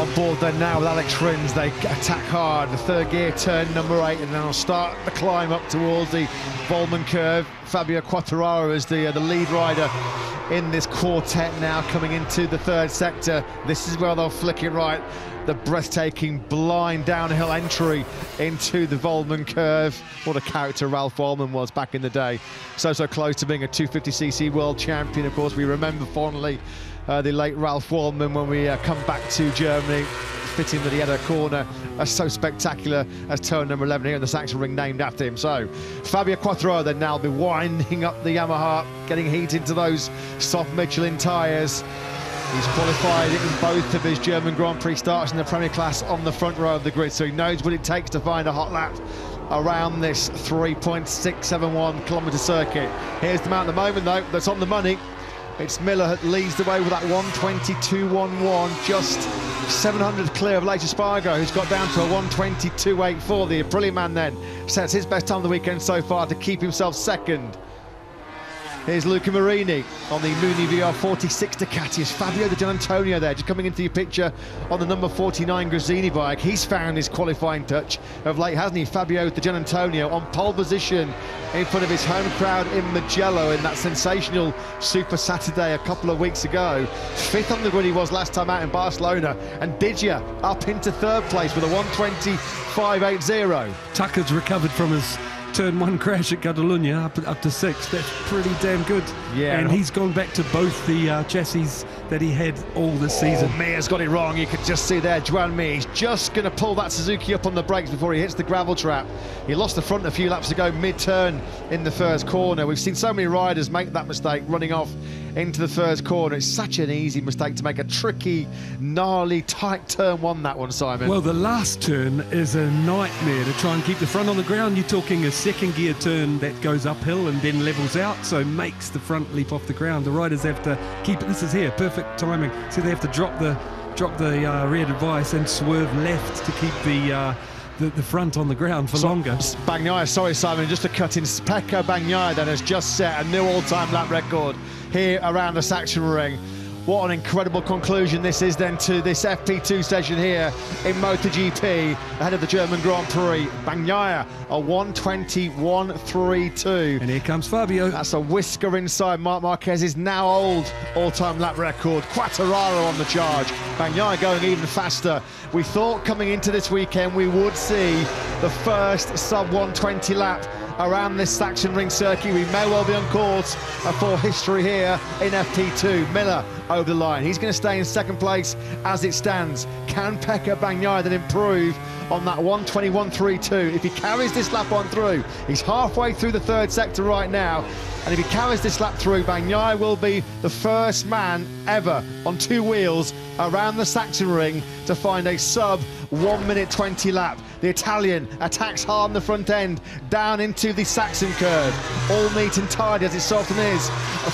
on board then now with Alex Rins. They attack hard. The third gear turn number eight, and then I'll start the climb up towards the Waldmann curve. Fabio Quartararo is the uh, the lead rider in this quartet now coming into the third sector. This is where they'll flick it right. The breathtaking blind downhill entry into the Waldmann curve. What a character Ralf Waldmann was back in the day. So, so close to being a 250cc world champion. Of course, we remember fondly uh, the late Ralf Waldmann when we uh, come back to Germany fitting the Jeddah corner as so spectacular as turn number 11 here in the Sachsenring named after him. So Fabio Quartararo then now be winding up the Yamaha, getting heat into those soft Michelin tyres. He's qualified in both of his German Grand Prix starts in the Premier Class on the front row of the grid, so he knows what it takes to find a hot lap around this 3.671 kilometre circuit. Here's the man at the moment, though, that's on the money. It's Miller that leads the way with that 122.11, just 700 clear of Aleix Espargaro, who's got down to a 122.84. The Aprilia man then sets his best time of the weekend so far to keep himself second. Here's Luca Marini on the Mooney VR46 Ducati. Is Fabio Di Giannantonio there, just coming into your picture on the number 49 Gresini bike. He's found his qualifying touch of late, hasn't he? Fabio Di Giannantonio on pole position in front of his home crowd in Mugello in that sensational Super Saturday a couple of weeks ago. Fifth on the grid he was last time out in Barcelona. And Digia up into third place with a 120.580. Tucker's recovered from his turn one crash at Catalunya up, up to six. That's pretty damn good. Yeah. And he's gone back to both the uh, chassis that he had all this oh, season. Mir's got it wrong. You could just see there, Joan Mir. Just going to pull that Suzuki up on the brakes before he hits the gravel trap. He lost the front a few laps ago, mid-turn in the first corner. We've seen so many riders make that mistake, running off into the first corner. It's such an easy mistake to make a tricky, gnarly, tight turn one, that one, Simon. Well, the last turn is a nightmare to try and keep the front on the ground. You're talking a second gear turn that goes uphill and then levels out, so makes the front leap off the ground. The riders have to keep it. This is here, perfect timing. So they have to drop the drop the uh, rear device and swerve left to keep the uh, the, the, front on the ground for so, longer. Bagnaia, sorry Simon, just to cut in, Pecco Bagnaia then has just set a new all-time lap record here around the Sachsenring. What an incredible conclusion this is then to this FP2 session here in MotoGP ahead of the German Grand Prix. Bagnaia, a 120.132. And here comes Fabio. That's a whisker inside Marc Marquez's now old all-time lap record. Quartararo on the charge. Bagnaia going even faster. We thought coming into this weekend we would see the first sub-120 lap around this Sachsenring circuit. We may well be on course for history here in FP2. Miller over the line. He's going to stay in second place as it stands. Can Pecco Bagnaia then improve on that 121.32? If he carries this lap on through, he's halfway through the third sector right now. And if he carries this lap through, Bagnaia will be the first man ever on two wheels around the Sachsenring to find a sub 1 minute 20 lap. The Italian attacks hard on the front end, down into the Saxon curve. All neat and tidy as it so often is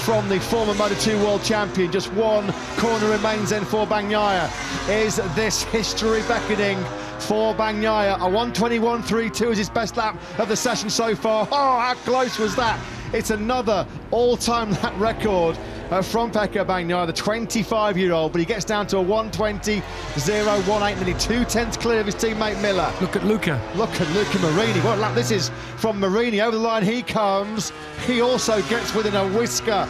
from the former Moto2 world champion. Just one corner remains then for Bagnaia. Is this history beckoning for Bagnaia? A 121.32 is his best lap of the session so far. Oh, how close was that? It's another all-time lap record uh, from Pecco Bagnaia, the 25-year-old, but he gets down to a 120.018, nearly two tenths clear of his teammate Miller. Look at Luca. Look at Luca Marini. What lap this is from Marini. Over the line he comes. He also gets within a whisker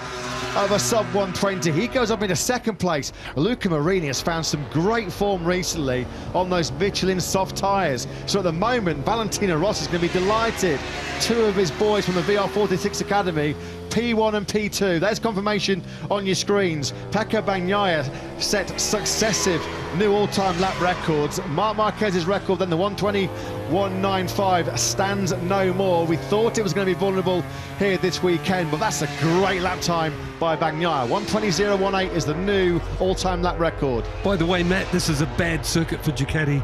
of a sub 120. He goes up into second place. Luca Marini has found some great form recently on those Michelin soft tyres. So at the moment, Valentino Rossi is going to be delighted. Two of his boys from the VR46 Academy P1 and P2. There's confirmation on your screens. Pecco Bagnaia set successive new all-time lap records. Marc Marquez's record, then the 120.195 stands no more. We thought it was going to be vulnerable here this weekend, but that's a great lap time by Bagnaia. 120.018 is the new all-time lap record. By the way, Matt, this is a bad circuit for Ducati.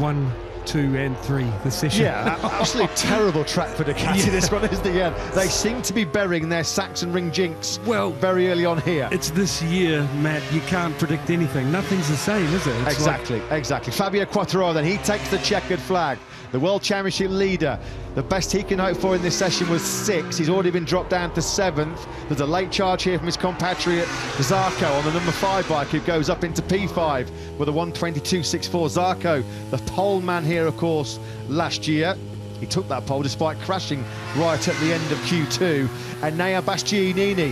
One two and three the session. Yeah, absolutely terrible track for Ducati. Yeah. This one is the end. They seem to be burying their Sachsenring jinx. Well, very early on here. It's this year, Matt. You can't predict anything. Nothing's the same, is it? It's exactly, like... exactly. Fabio Quartararo then he takes the checkered flag. The World Championship leader. The best he can hope for in this session was six. He's already been dropped down to seventh. There's a late charge here from his compatriot Zarco on the number five bike who goes up into P5 with a 122.64. Zarco, the pole man here, of course, last year. He took that pole despite crashing right at the end of Q2. And Enea Bastianini,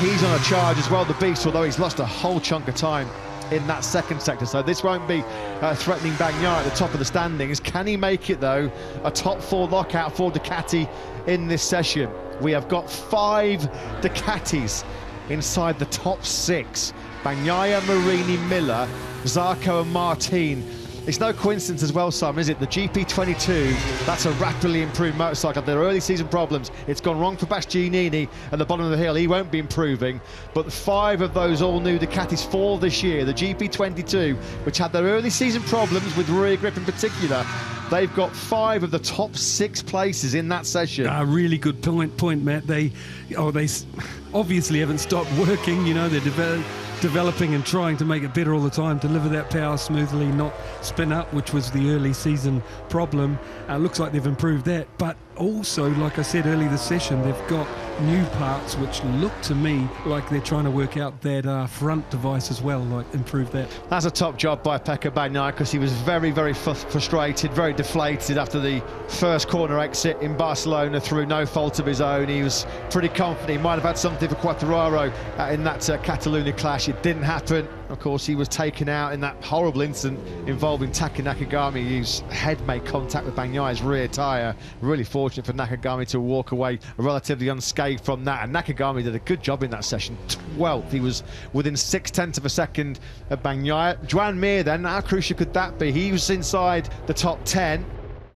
he's on a charge as well, the beast, although he's lost a whole chunk of time in that second sector. So this won't be uh, threatening Bagnaia at the top of the standings. Can he make it though? A top four lockout for Ducati in this session. We have got five Ducatis inside the top six. Bagnaia, Marini, Miller, Zarco and Martin it's no coincidence as well, Simon, is it? The GP22, that's a rapidly improved motorcycle. There are early season problems. It's gone wrong for Bastianini at the bottom of the hill. He won't be improving. But five of those all-new Ducatis fall this year. The GP22, which had their early season problems with rear grip in particular, They've got five of the top six places in that session. A uh, really good point, point, Matt. They, oh, they obviously haven't stopped working. You know, they're developing developing and trying to make it better all the time, deliver that power smoothly, not spin up, which was the early season problem. Uh, looks like they've improved that, but also, like I said earlier this session, they've got new parts which look to me like they're trying to work out that uh, front device as well, like improve that. That's a top job by Pecco Bagnaia because he was very, very frustrated, very deflated after the first corner exit in Barcelona through no fault of his own. He was pretty confident he might have had something for Quartararo uh, in that uh, Catalunya clash. It didn't happen. Of course, he was taken out in that horrible incident involving Taka Nakagami, whose head made contact with Bagnaia's rear tyre. Really fortunate for Nakagami to walk away relatively unscathed from that. And Nakagami did a good job in that session. 12th, he was within six tenths of a second of Bagnaia. Juan Mir then, how crucial could that be? He was inside the top 10